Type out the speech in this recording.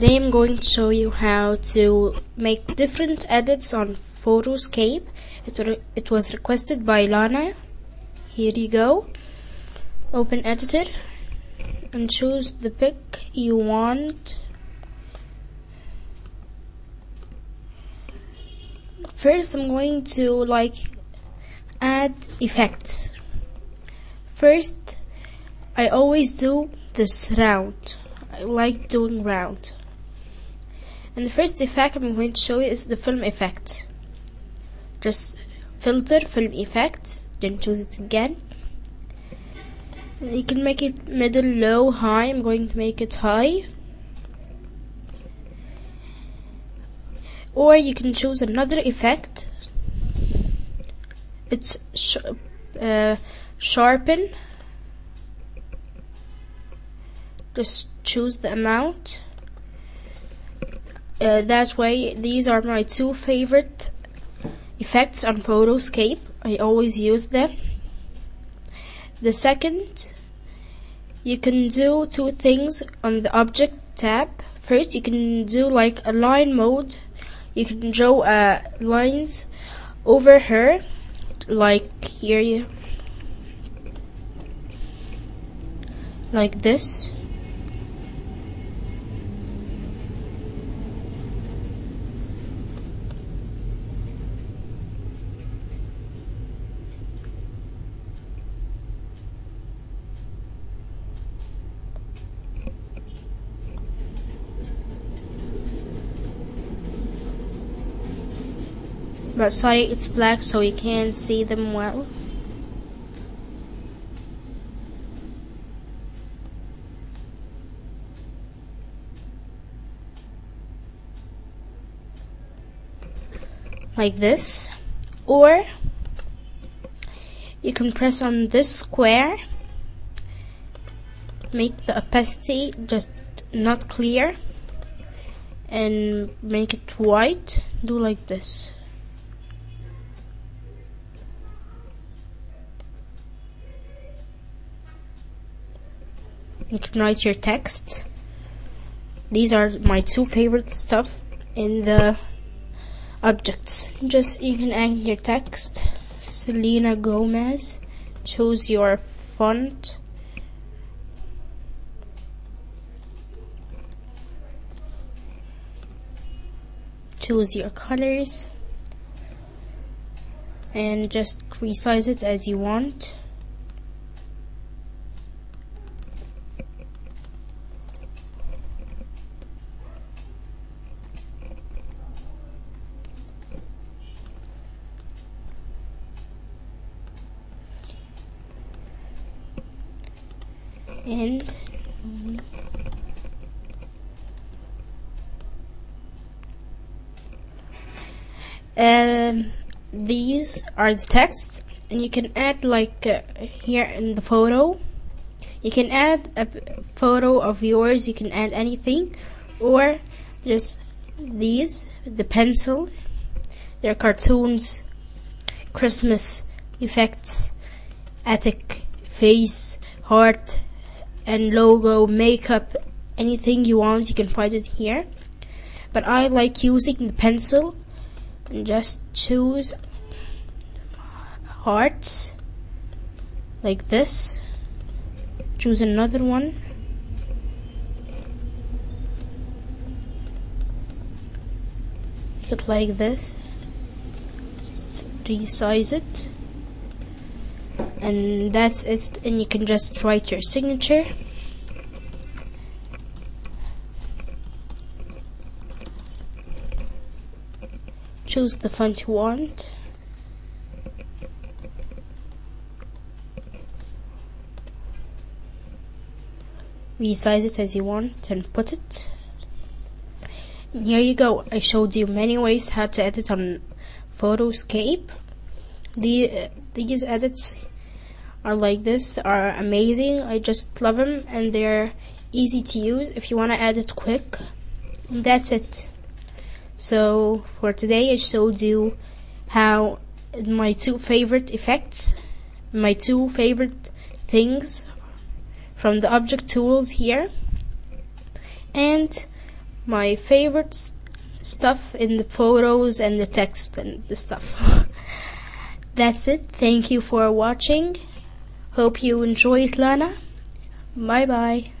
Today I'm going to show you how to make different edits on Photoscape. It, it was requested by Lana. Here you go. Open editor and choose the pic you want. First I'm going to like add effects. First I always do this round. I like doing round. And the first effect I'm going to show you is the film effect. Just filter film effect, then choose it again. You can make it middle, low, high. I'm going to make it high. Or you can choose another effect. It's sh uh, sharpen just choose the amount uh, that way these are my two favorite effects on Photoscape. I always use them. The second you can do two things on the object tab. First you can do like a line mode. You can draw uh, lines over her like here like this but sorry it's black so you can't see them well. Like this. Or you can press on this square. Make the opacity just not clear. And make it white. Do like this you can write your text. These are my two favorite stuff in the objects. Just you can add your text. Selena Gomez choose your font. Choose your colors. And just resize it as you want and um, these are the text and you can add like uh, here in the photo. You can add a photo of yours you can add anything or just these the pencil they're cartoons Christmas effects attic face heart and logo, makeup, anything you want, you can find it here. But I like using the pencil and just choose hearts like this. Choose another one. Look like this. Resize it and that's it. And you can just write your signature. Choose the font you want. Resize it as you want and put it. Here you go. I showed you many ways how to edit on Photoscape. The, uh, these edits are like this are amazing I just love them and they're easy to use if you want to add it quick that's it so for today I showed you how my two favorite effects my two favorite things from the object tools here and my favorite stuff in the photos and the text and the stuff. That's it. Thank you for watching. Hope you enjoyed Lana. Bye bye.